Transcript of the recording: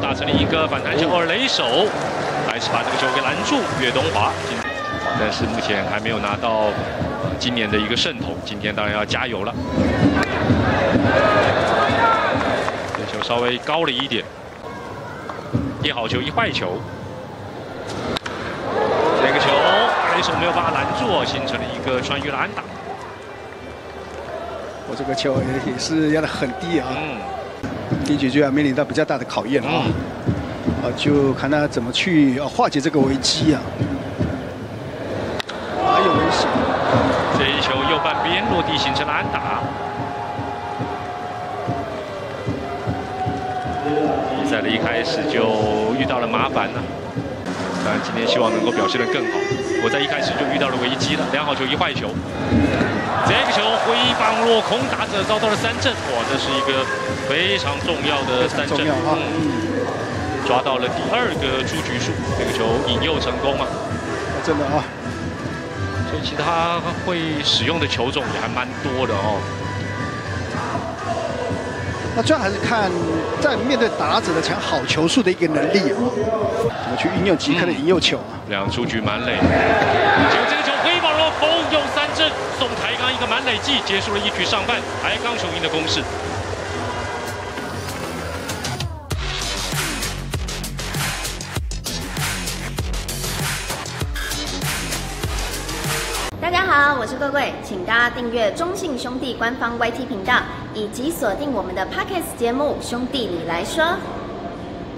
打成了一个反弹球，二垒手还是把这个球给拦住。岳东华，但是目前还没有拿到今年的一个胜投，今天当然要加油了。这球稍微高了一点，一好球一坏球。这个球二垒手没有把它拦住，形成了一个穿越的安打。我这个球也也是压得很低啊。嗯。第一局就要面临到比较大的考验了啊！啊，就看他怎么去化解这个危机啊！还有危险。这一球右半边落地形成了安打。比赛的一开始就遇到了麻烦了，当然今天希望能够表现得更好。我在一开始就遇到了危机了，两好球一坏球。落空，打者遭到了三振。哇，这是一个非常重要的三振啊！抓到了第二个出局数，这个球引诱成功啊！真的啊！所以其他会使用的球种也还蛮多的哦。那主要还是看在面对打者的抢好球数的一个能力啊，怎么去运用即刻的引诱球啊？两出局满垒。个满垒计结束了一局上半，台钢雄鹰的攻势。大家好，我是贵贵，请大家订阅中信兄弟官方 YT 频道，以及锁定我们的 Pockets 节目《兄弟你来说》。